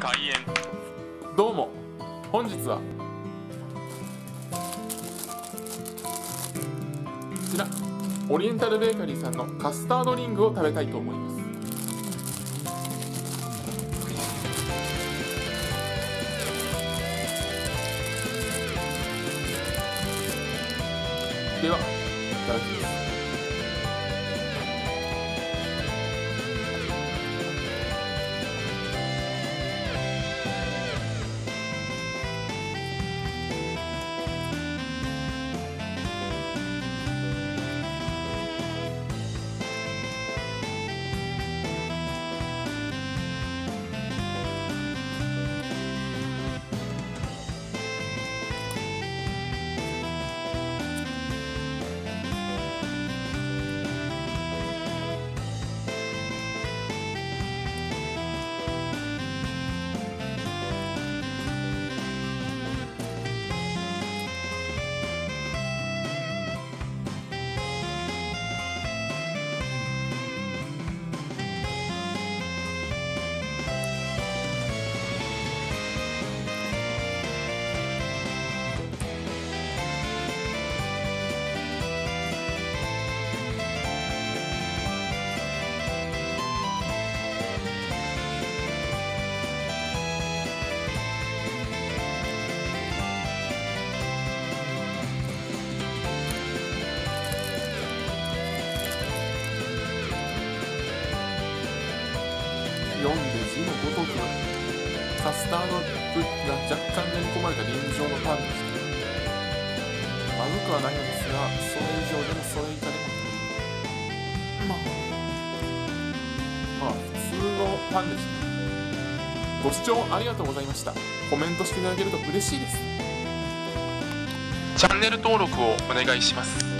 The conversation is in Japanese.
開演。どうも。本日は。こちら。オリエンタルベーカリーさんのカスタードリングを食べたいと思います。ではいただきます。読んで字のごとくカスタードが若干練り込まれた輪状のパンでしたまずくはないのですがそれ以上でもそれ以下でもまあまあ普通のパンでした。ご視聴ありがとうございました。コメントしていただけると嬉しいです。チャンネル登録をお願いします。